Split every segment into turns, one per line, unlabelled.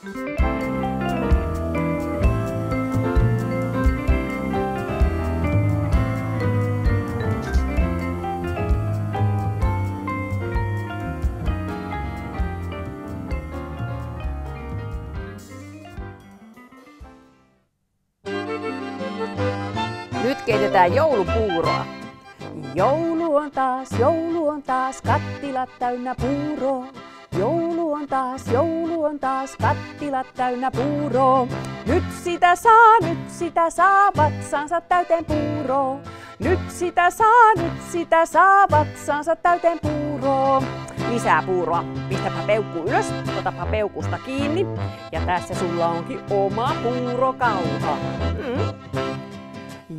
Nyt keitetään joulupuuroa. Joulu on taas, joulu on taas, kattilat täynnä puuroa. Joulu on taas, joulu on taas, kattilat täynnä puuroa. Nyt sitä saa, nyt sitä saa, vatsansa täyteen puuroa. Nyt sitä saa, nyt sitä saa, vatsansa täyteen puuroa. Lisää puuroa. Pistäpä peukku ylös, otapa peukusta kiinni. Ja tässä sulla onkin oma puurokauha. Mm.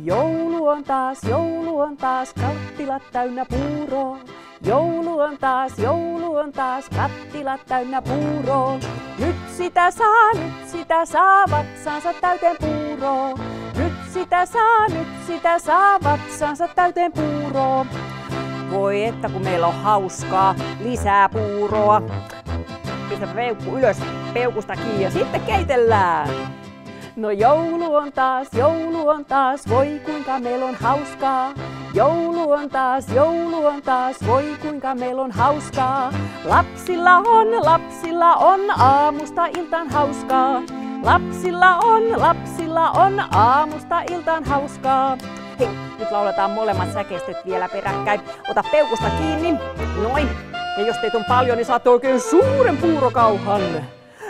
Joulu on taas, joulu on taas, kattilat täynnä puuroa. Joulu on taas, joulu on taas, kattilat täynnä puuroa. Nyt sitä saa, nyt sitä saa, vatsansa täyteen puuroa. Nyt sitä saa, nyt sitä saa, vatsansa täyteen puuroa. Voi että kun meillä on hauskaa, lisää puuroa. Pistä peukku ylös, peukusta kiinni ja sitten keitellään. No joulu on taas, joulu on taas, voi kuinka meillä on hauskaa. Joulu on taas, joulu on taas, voi kuinka meillä on hauskaa. Lapsilla on, lapsilla on aamusta iltaan hauskaa. Lapsilla on, lapsilla on aamusta iltaan hauskaa. Hei, nyt lauletaan molemmat säkeistöt vielä peräkkäin. Ota peukusta kiinni, noin. Ja jos teitä on paljon, niin saatte oikein suuren puurokauhan.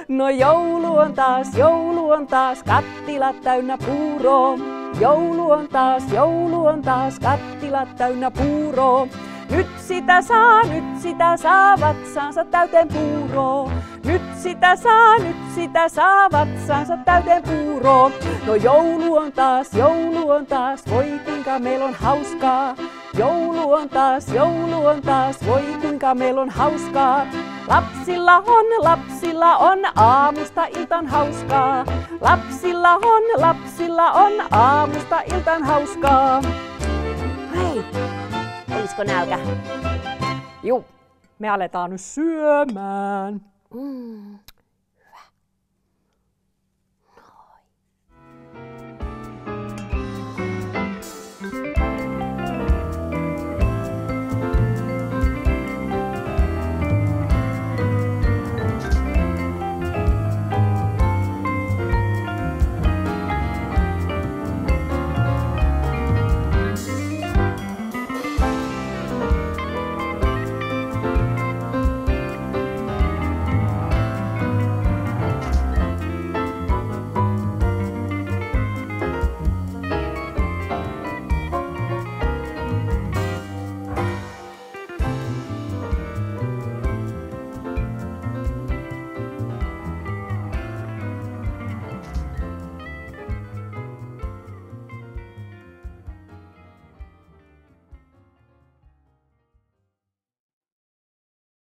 No joulu on taas, joulu on taas, kattilat täynnä puuroa. Joulu on taas, joulu on taas, kattilat täynnä puuroa. Nyt sitä saa, nyt sitä saa, vatsansa täyteen puuroa. Nyt sitä saa, nyt sitä saa, vatsansa täyteen puuroa. No joulu on taas, joulu on taas, voi kuinka meillä on hauskaa. Joulu on taas, joulu on taas, voi kuinka meillä on hauskaa. Lapsilla on, lapsilla on aamusta iltan hauskaa. Lapsilla on, lapsilla on aamusta iltan hauskaa. Hei, olisiko nälkä? Juu, me aletaan nyt syömään. Mm.